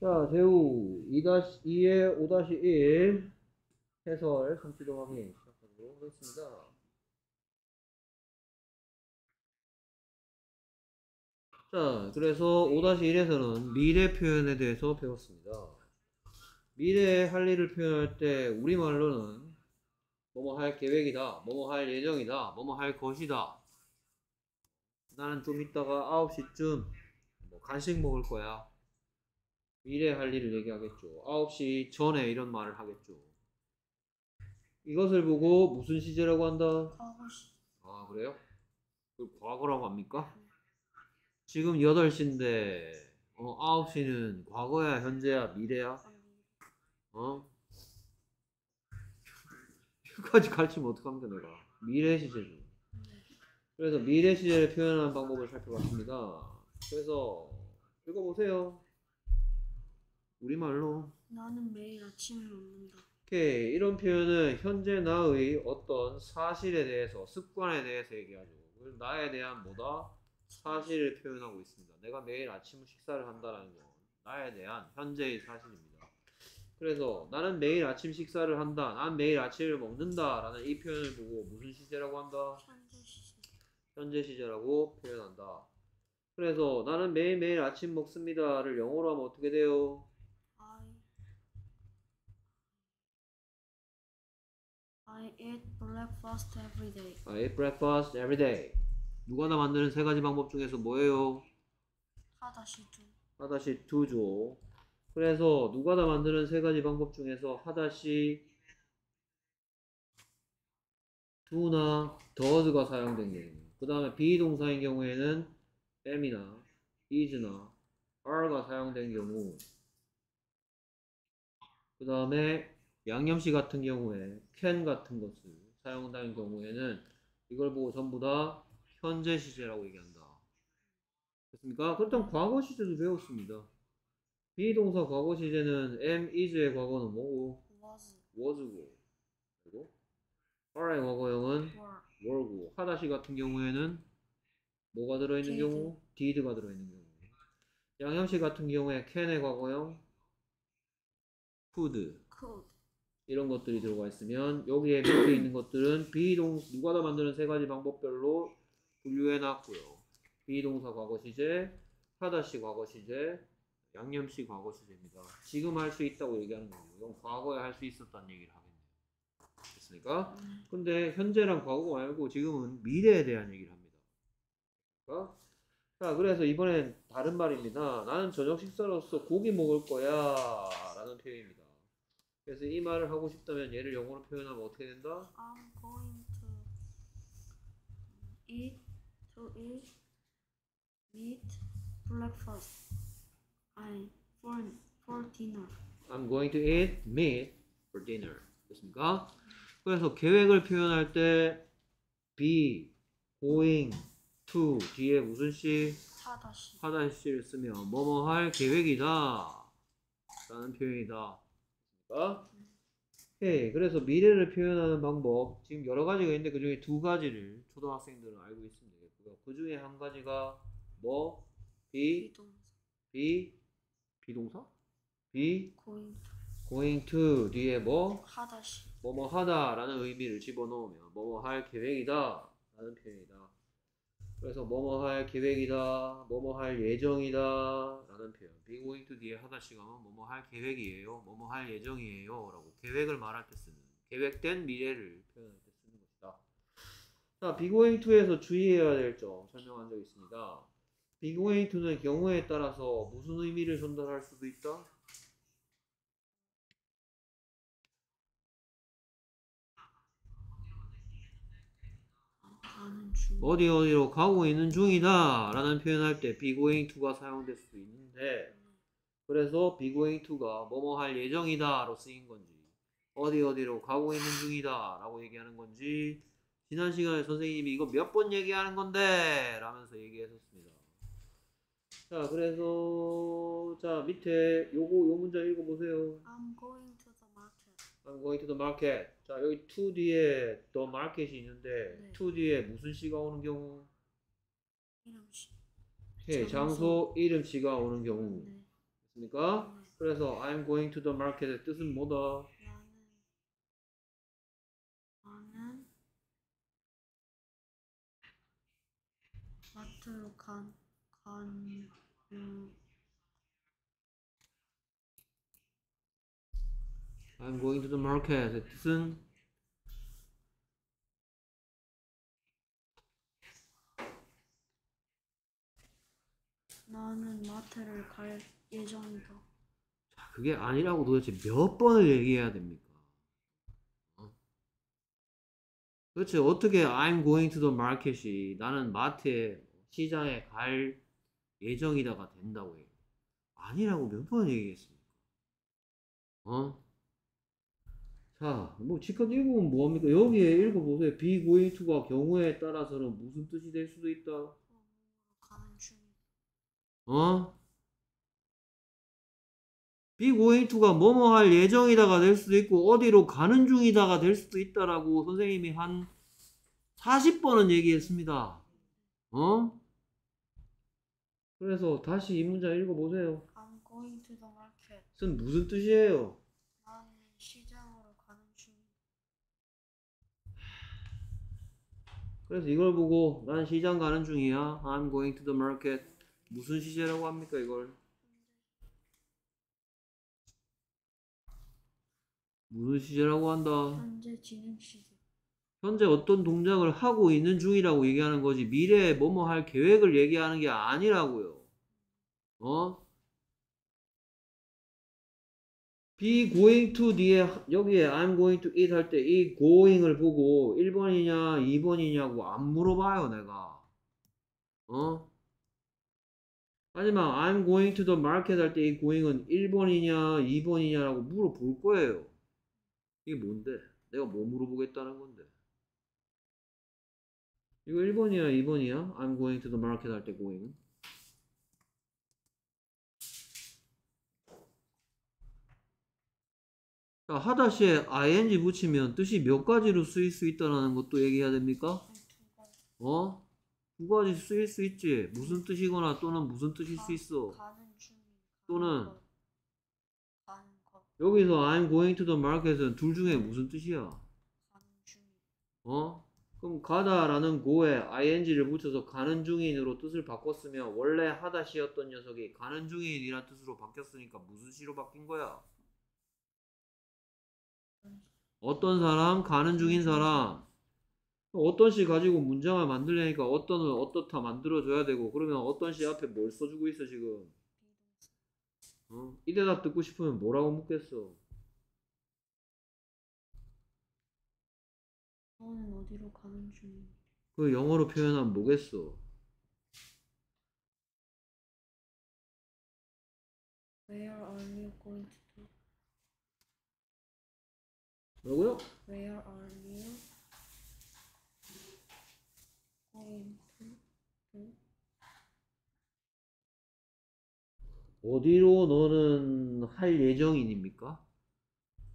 자, 제우 2-2에 5-1 해설 성취도 확인 시작하도록 하겠습니다. 자, 그래서 5-1에서는 미래 표현에 대해서 배웠습니다. 미래에 할 일을 표현할 때 우리말로는 뭐뭐 할 계획이다, 뭐뭐 할 예정이다, 뭐뭐 할 것이다. 나는 좀 이따가 9시쯤 뭐 간식 먹을 거야. 미래 할 일을 얘기하겠죠. 9시 전에 이런 말을 하겠죠. 이것을 보고 무슨 시제라고 한다? 과거시 아, 그래요? 그 과거라고 합니까? 지금 8시인데, 어, 9시는 과거야, 현재야, 미래야? 어? 여기까지 가르치면 어떡합니까, 내가? 미래 시제죠. 그래서 미래 시제를 표현하는 방법을 살펴봤습니다. 그래서, 읽어보세요. 우리말로. 나는 매일 아침을 먹는다. 오케이. 이런 표현은 현재 나의 어떤 사실에 대해서, 습관에 대해서 얘기하죠. 나에 대한 뭐다? 사실을 표현하고 있습니다. 내가 매일 아침 식사를 한다라는 건 나에 대한 현재의 사실입니다. 그래서 나는 매일 아침 식사를 한다. 난 매일 아침을 먹는다라는 이 표현을 보고 무슨 시제라고 한다? 현재 시제 현재 시제라고 표현한다. 그래서 나는 매일매일 아침 먹습니다를 영어로 하면 어떻게 돼요? I I eat breakfast every day. I eat breakfast every day. 누가 다 만드는 세 가지 방법 중에서 뭐예요? 하다시 두 하다시 두죠. 그래서 누가 다 만드는 세 가지 방법 중에서 하다시 do나 does가 사용된 경우. 그 다음에 비동사인 경우에는 am이나 is나 are가 사용된 경우. 그 다음에 양념시 같은 경우에 can 같은 것을 사용하는 경우에는 이걸 보고 전부 다 현재 시제라고 얘기한다. 됐습니까? 그렇다면 과거 시제도 배웠습니다. 비동사 과거 시제는 am, is의 과거는 뭐고? was was고 그리고 are의 과거형은 were were고 하다시 같은 경우에는 뭐가 들어있는 did. 경우? did가 들어있는 경우 양형시 같은 경우에 can의 과거형 could could 이런 것들이 들어가 있으면 여기에 밑에 있는 것들은 비동 누가 다 만드는 세 가지 방법별로 분류해 놨고요. 비동사 과거 시제, 하다시 과거 시제, 양념시 과거 시제입니다. 지금 할 수 있다고 얘기하는 거고 이건 과거에 할 수 있었다는 얘기를 하겠네요. 됐습니까? 음, 근데 현재랑 과거 말고 지금은 미래에 대한 얘기를 합니다. 그러니까 자, 그래서 이번엔 다른 말입니다. 나는 저녁 식사로서 고기 먹을 거야. 라는 표현입니다. 그래서 이 말을 하고 싶다면 얘를 영어로 표현하면 어떻게 된다? I'm going to eat to eat meat breakfast. I for for dinner. I'm going to eat meat for dinner. 됐습니까? 그래서 계획을 표현할 때 be, going, to 뒤에 무슨 시? 하다시 하다시를 쓰면 뭐뭐 할 계획이다 라는 표현이다 됐습니까? 오케이 그래서 미래를 표현하는 방법 지금 여러 가지가 있는데 그 중에 두 가지를 초등학생들은 알고 있으면 되겠고요 그 중에 한 가지가 뭐? 비동사 be 비동사? be going to going to 뒤에 뭐? 하다시 뭐뭐 하다 라는 의미를 집어넣으면 뭐뭐 할 계획이다 라는 표현이다. 그래서 뭐뭐 할 계획이다, 뭐뭐 할 예정이다 라는 표현. be going to 뒤에 하다 시간은 뭐뭐 할 계획이에요, 뭐뭐 할 예정이에요 라고 계획을 말할 때 쓰는 계획된 미래를 표현할 때 쓰는 것이다. 자, be going to에서 주의해야 될 점 설명한 적 있습니다. be going to는 경우에 따라서 무슨 의미를 전달할 수도 있다? 가는 중 어디 어디로 가고 있는 중이다 라는 표현할 때 be going to가 사용될 수 있는데 그래서 be going to가 뭐뭐 할 예정이다 로 쓰인 건지 어디 어디로 가고 있는 중이다 라고 얘기하는 건지 지난 시간에 선생님이 이거 몇 번 얘기하는 건데 라면서 얘기했었습니다 자 그래서 자 밑에 요거 요 문장 읽어보세요 I'm going. I'm going to the market 자 여기 to 뒤에 the market이 있는데 네. to 뒤에 무슨 시가 오는 경우 이름시 오케이, 장소. 장소 이름 씨가 오는 경우 네. 됐습니까? 네. 그래서 I'm going to the market의 뜻은 뭐다? 나는 나는 마트로 간, 간, 음, I'm going to the market의 뜻은 나는 마트를 갈 예정이다. 자, 그게 아니라고 도대체 몇 번을 얘기해야 됩니까? 어? 도대체 어떻게 I'm going to the market이 나는 마트에 시장에 갈 예정이다가 된다고 해요? 아니라고 몇 번 얘기했습니까? 어? 자, 뭐 지금 읽으면 뭐합니까? 여기에 읽어보세요. be going to가 경우에 따라서는 무슨 뜻이 될 수도 있다. 가는 중. 어? be going to가 뭐뭐 할 예정이다가 될 수도 있고 어디로 가는 중이다가 될 수도 있다라고 선생님이 한 40번은 얘기했습니다. 어? 그래서 다시 이 문장 읽어보세요. I'm going to the market. 쓴 무슨 뜻이에요? 나는 시장으로 가는 중. 그래서 이걸 보고 난 시장 가는 중이야. I'm going to the market. 무슨 시제라고 합니까 이걸? 무슨 시제라고 한다? 현재 진행 시제. 현재 어떤 동작을 하고 있는 중이라고 얘기하는 거지 미래에 뭐뭐 할 계획을 얘기하는 게 아니라고요. 어? Be going to 뒤에 여기에 I'm going to eat 할 때 이 going을 보고 1번이냐 2번이냐고 안 물어봐요 내가. 어? 하지만 I'm going to the market 할 때 이 going은 1번이냐 2번이냐라고 물어볼 거예요. 이게 뭔데? 내가 뭐 물어보겠다는 건데? 이거 1번이야, 2번이야? I'm going to the market 할 때 going은? 하다시에 ing 붙이면 뜻이 몇 가지로 쓰일 수 있다는 것도 얘기해야 됩니까? 어? 두 가지 쓰일 수 있지. 무슨 뜻이거나 또는 무슨 뜻일 수 있어. 또는. 여기서 I'm going to the market은 둘 중에 무슨 뜻이야? 어? 그럼 가다라는 고에 ing를 붙여서 가는 중인으로 뜻을 바꿨으면 원래 하다 시였던 녀석이 가는 중인이란 뜻으로 바뀌었으니까 무슨 시로 바뀐 거야? 어떤 사람? 가는 중인 사람. 어떤 시 가지고 문장을 만들려니까 어떤을 어떻다 만들어줘야 되고 그러면 어떤 시 앞에 뭘 써주고 있어 지금? 어? 이 대답 듣고 싶으면 뭐라고 묻겠어? 너는 어디로 가는 중이야? 그 영어로 표현하면 뭐겠어? Where are you going to? 뭐라고요? Where are you going to? 어디로 너는 할 예정인입니까?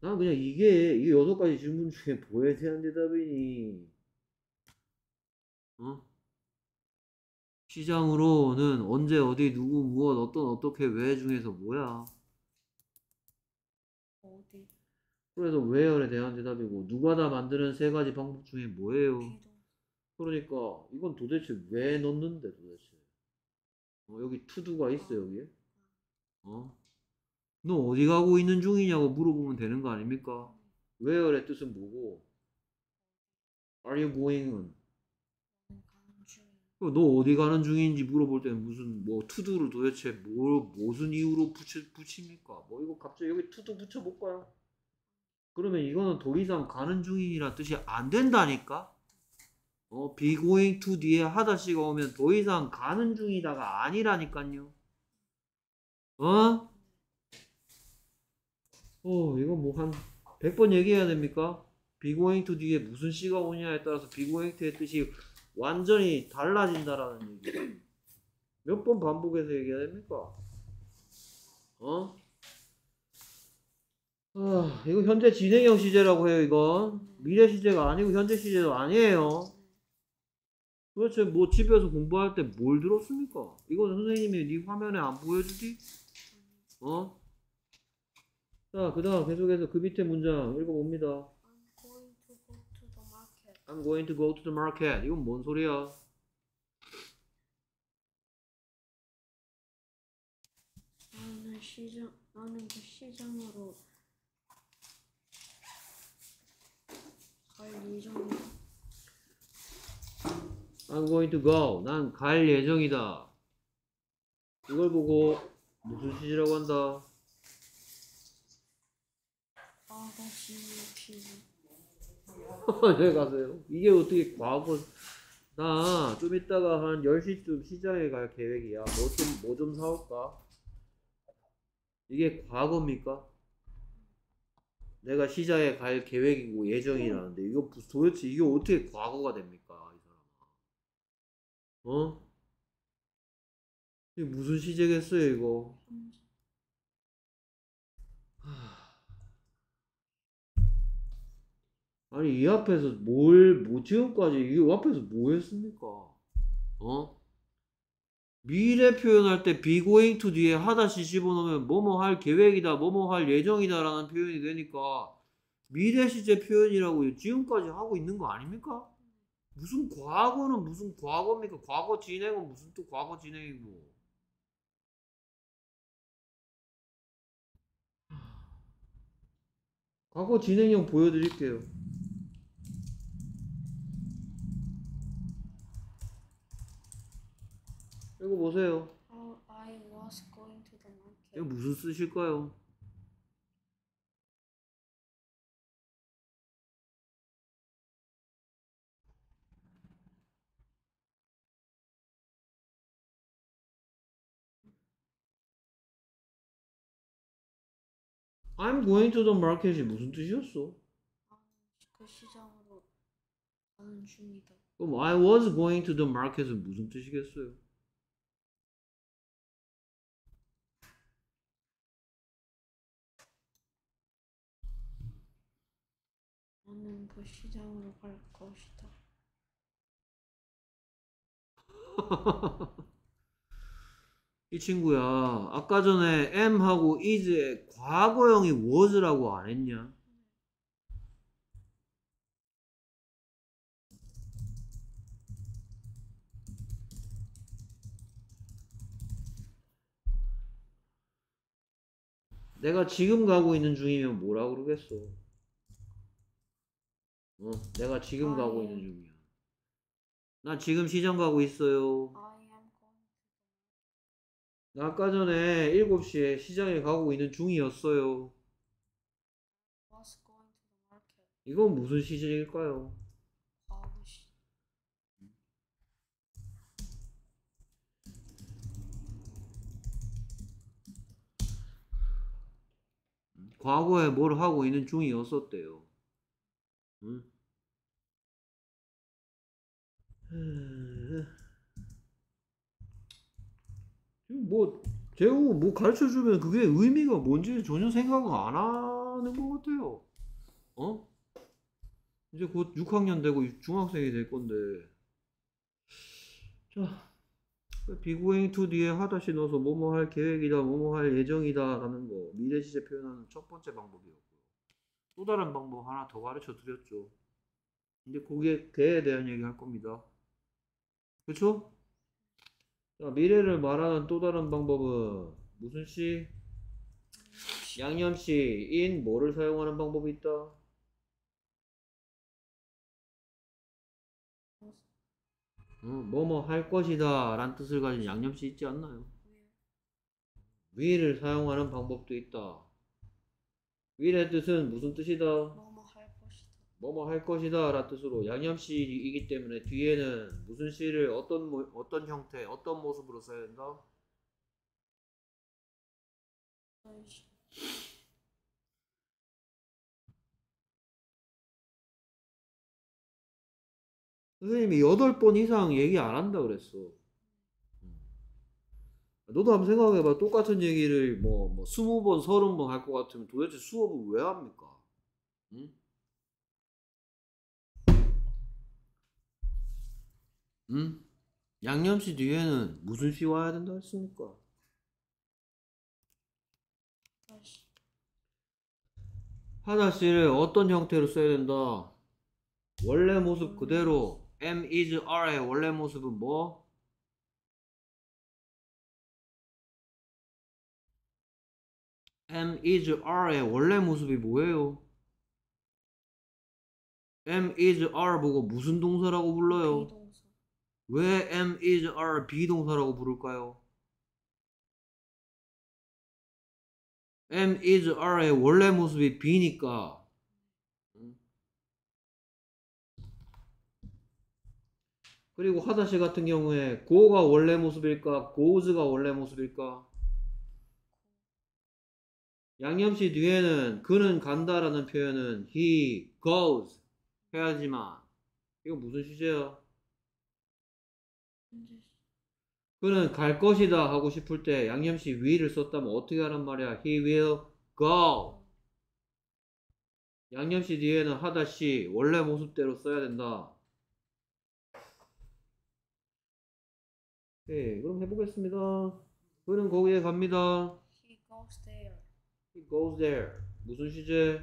난 그냥 이게 이 여섯 가지 질문 중에 뭐에 대한 대답이니? 어? 시장으로는 언제 어디 누구 무엇 어떤 어떻게 왜 중에서 뭐야? 어디? 그래서 where에 대한 대답이고 누가 다 만드는 세 가지 방법 중에 뭐예요? 그러니까 이건 도대체 왜 넣는데 도대체? 어, 여기 to도가 있어 여기에? 어? 너 어디 가고 있는 중이냐고 물어보면 되는 거 아닙니까? where의 뜻은 뭐고? are you going은? 그너 어디 가는 중인지 물어볼 때는 무슨 뭐 to도를 도대체 뭘 무슨 이유로 붙이, 붙입니까? 뭐 이거 갑자기 여기 to 붙여볼까요? 그러면 이거는 더 이상 가는 중이라 뜻이 안 된다니까? 어, be going to 뒤에 하다시가 오면 더 이상 가는 중이다가 아니라니까요. 어? 어, 이거 뭐 한 100번 얘기해야 됩니까? be going to 뒤에 무슨 시가 오냐에 따라서 be going to의 뜻이 완전히 달라진다라는 얘기. 몇 번 반복해서 얘기해야 됩니까? 어? 아, 이거 현재 진행형 시제라고 해요, 이거. 미래 시제가 아니고 현재 시제도 아니에요. 도대체 뭐 집에서 공부할 때 뭘 들었습니까? 이거 선생님이 네 화면에 안 보여주지? 어? 자, 그 다음 계속해서 그 밑에 문장 읽어봅니다. I'm going to go to the market. 이건 뭔 소리야? 나는 시장 나는 그 시장으로 갈 예정이다. I'm going to go. 난 갈 예정이다. 이걸 보고 무슨 시제라고 한다? 진행 시즌. 왜 가세요? 이게 어떻게 과거 나 좀 이따가 한 10시쯤 시장에 갈 계획이야. 뭐 좀 뭐 좀 사올까? 이게 과거입니까? 내가 시장에 갈 계획이고 예정이라는데 이거 부- 도대체 이게 어떻게 과거가 됩니까? 이 사람아. 어? 이게 무슨 시제겠어요, 이거? 아니 이 앞에서 뭘, 뭐 지금까지 이 앞에서 뭐 했습니까? 어? 미래 표현할 때 be going to 뒤에 하다시 집어넣으면 뭐뭐 할 계획이다, 뭐뭐 할 예정이다 라는 표현이 되니까 미래 시제 표현이라고 지금까지 하고 있는 거 아닙니까? 무슨 과거는 무슨 과거입니까? 과거 진행은 무슨 또 과거 진행이고 과거 진행형 보여드릴게요. 이거 보세요. Oh, I was going to the 이거 market. 무슨 뜻일까요? I'm going to the market이 무슨 뜻이었어? 그 시장으로 가는 중이다. 그럼 I was going to the market은 무슨 뜻이겠어요? 나는 그 시장으로 갈 것이다. 이 친구야, 아까 전에 am하고 is의 과거형이 was라고 안 했냐? 내가 지금 가고 있는 중이면 뭐라 그러겠어? 어, 내가 지금 아, 가고 예. 있는 중이야. 나 지금 시장 가고 있어요. I am going 나 아까 전에 7시에 시장에 가고 있는 중이었어요. was going to the market. 이건 무슨 시제일까요? 과거 시 과거에 뭘 하고 있는 중이었었대요. 응? 지금 뭐 재우 뭐 가르쳐 주면 그게 의미가 뭔지 전혀 생각을 안 하는 것 같아요. 어? 이제 곧 6학년 되고 중학생이 될 건데. 자, be going to 뒤에 하다시 넣어서 뭐뭐 할 계획이다, 뭐뭐 할 예정이다 라는 거 미래 시제 표현하는 첫 번째 방법이었고요. 또 다른 방법 하나 더 가르쳐 드렸죠. 이제 그게 걔에 대한 얘기 할 겁니다. 그쵸? 자, 미래를 말하는 또 다른 방법은 무슨 시? 양념시 in 뭐를 사용하는 방법이 있다? 어, 뭐뭐 할 것이다 라는 뜻을 가진 양념시 있지 않나요? will을 사용하는 방법도 있다. Will의 뜻은 무슨 뜻이다? 뭐뭐 할 것이다. 뭐뭐 할 것이다 라는 뜻으로 양념시이기 때문에 뒤에는 무슨 시를 어떤 모, 어떤 형태, 어떤 모습으로 써야 된다? 선생님이 여덟 번 이상 얘기 안 한다 그랬어. 음. 너도 한번 생각해봐. 똑같은 얘기를 뭐, 뭐, 스무 번, 서른 번할 것 같으면 도대체 수업을 왜 합니까? 응? 응? 양념시 뒤에는 무슨 시 와야 된다 했습니까? 하다시를 어떤 형태로 써야 된다? 원래 모습 그대로 am, is, are의 원래 모습은 뭐? Am, is, are의 원래 모습이 뭐예요? am, is, are 보고 무슨 동사라고 불러요? 비동사. 왜 am, is, are 비동사라고 부를까요? am, is, are의 원래 모습이 be니까 음. 그리고 하다시 같은 경우에 go가 원래 모습일까 goes가 원래 모습일까 양념시 뒤에는 그는 간다라는 표현은 he goes 해야지만 이거 무슨 시제야? 그는 갈 것이다 하고 싶을 때 양념시 will을 썼다면 어떻게 하란 말이야? He will go. 양념시 뒤에는 하다시 원래 모습대로 써야 된다. 네, 그럼 해보겠습니다. 그는 거기에 갑니다. He goes there. 무슨 시제?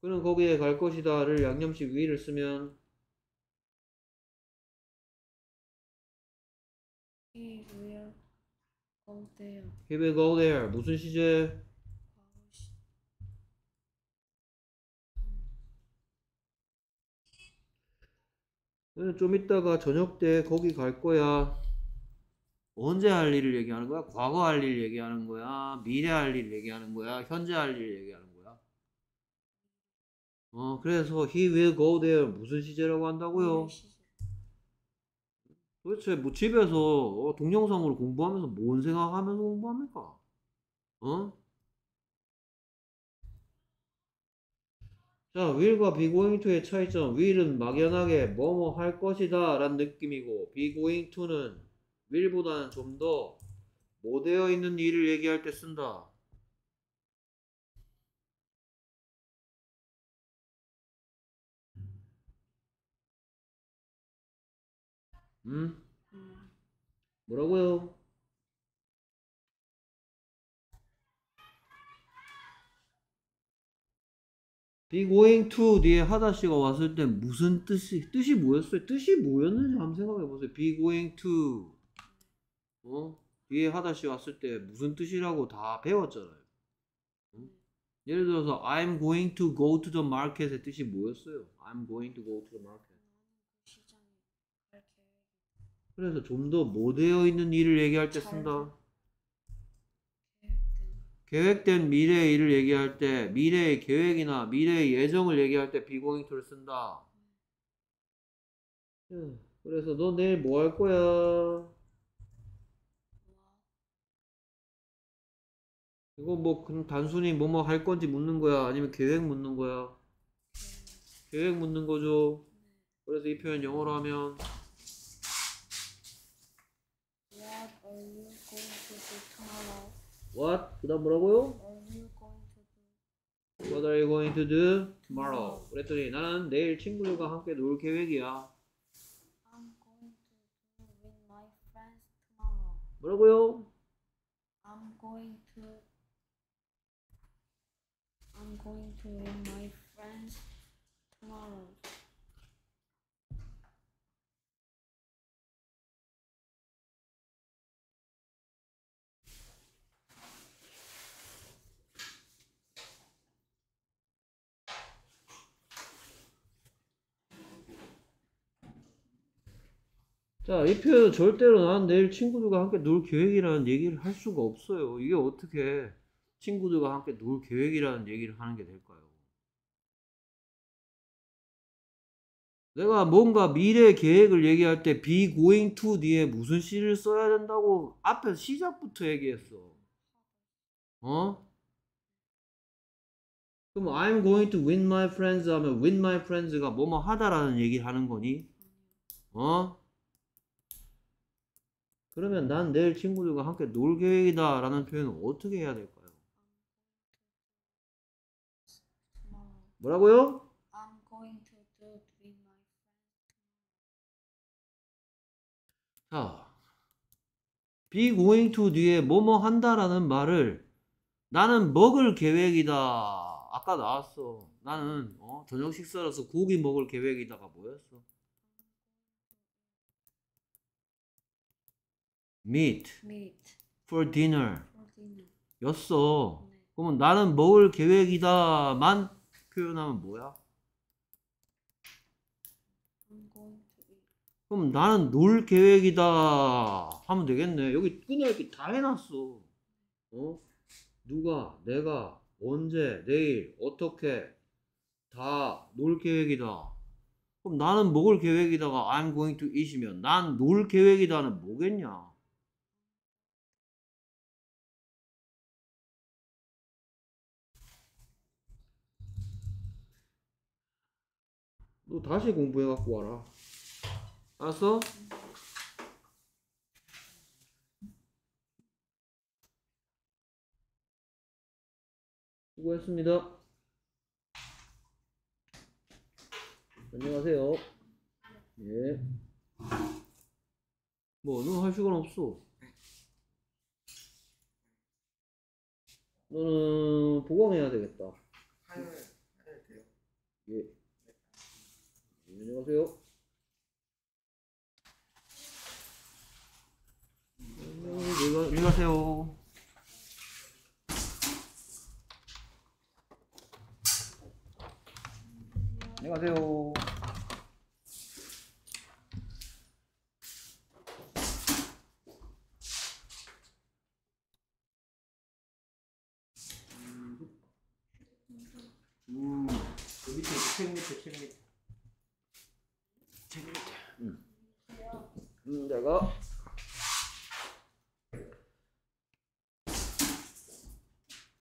그는 거기에 갈 것이다를 양념시 will을 쓰면 He will go there. He will go there. 무슨 시제? 너는 좀 이따가 저녁 때 거기 갈 거야. 언제 할 일을 얘기하는 거야? 과거 할 일 얘기하는 거야? 미래 할 일 얘기하는 거야? 현재 할 일 얘기하는 거야? 어, 그래서 he will go there 무슨 시제라고 한다고요? 도대체 뭐 집에서 어, 동영상으로 공부하면서 뭔 생각하면서 공부합니까? 어? 자, will과 be going to의 차이점. will은 막연하게 뭐뭐 할 것이다 라는 느낌이고 be going to는 will보다는 좀더뭐 되어 있는 일을 얘기할 때 쓴다. 음? 음. 뭐라고요? be going to 뒤에 하다시가 왔을 때 무슨 뜻이 뜻이 뭐였어요? 뜻이 뭐였는지 한번 생각해 보세요. be going to 어? 뒤에 하다시 왔을 때 무슨 뜻이라고 다 배웠잖아요. 응? 예를 들어서 I'm going to go to the market의 뜻이 뭐였어요? I'm going to go to the market. 그 계획. 그래서 좀더뭐 되어 있는 일을 얘기할 때 쓴다. 계획된. 미래의 일을 얘기할 때 미래의 계획이나 미래의 예정을 얘기할 때 to를 쓴다. 응, 그래서 너 내일 뭐 할 거야? 이거 뭐 그냥 단순히 뭐뭐 할 건지 묻는 거야? 아니면 계획 묻는 거야? 계획. 묻는 거죠. 네. 그래서 이 표현 영어로 하면 What are you going to do tomorrow? what? 그 다음 뭐라고요? What are you going to do tomorrow? 그랬더니 나는 내일 친구들과 함께 놀 계획이야. I'm going to do with my friends tomorrow. 뭐라고요? I'm going to I'm going to my friends tomorrow. 자, 이 표현은 절대로 난 내일 친구들과 함께 놀 계획이라는 얘기를 할 수가 없어요. 이게 어떻게 친구들과 함께 놀 계획이라는 얘기를 하는 게 될까요? 내가 뭔가 미래 계획을 얘기할 때 be going to 뒤에 무슨 시를 써야 된다고 앞에 시작부터 얘기했어. 어? 그럼 I'm going to with my friends 하면 with my friends가 뭐뭐 하다라는 얘기를 하는 거니? 어? 그러면 난 내일 친구들과 함께 놀 계획이다 라는 표현은 어떻게 해야 될까요? Tomorrow. 뭐라고요? I'm going to do it with my friends. 자, be going to 뒤에 뭐뭐 한다라는 말을 나는 먹을 계획이다. 아까 나왔어. 나는 어, 저녁 식사로서 고기 먹을 계획이다가 뭐였어? meat meat for dinner for dinner. 였어. 네. 그러면 나는 먹을 계획이다만 표현하면 뭐야? 그럼 나는 놀 계획이다 하면 되겠네. 여기 끊을 게다 해놨어. 어? 누가, 내가, 언제, 내일, 어떻게 다 놀 계획이다. 그럼 나는 먹을 계획이다가 I'm going to eat이면 난 놀 계획이다는 뭐겠냐? 너 다시 공부해 갖고 와라. 알았어? 수고했습니다. 안녕하세요. 예. 뭐, 너할 시간 없어. 너는 보강해야 되겠다. 하늘 하늘 돼요. 예. 예, 안녕하세요. 안녕히 가, 가세요. 안녕하세요.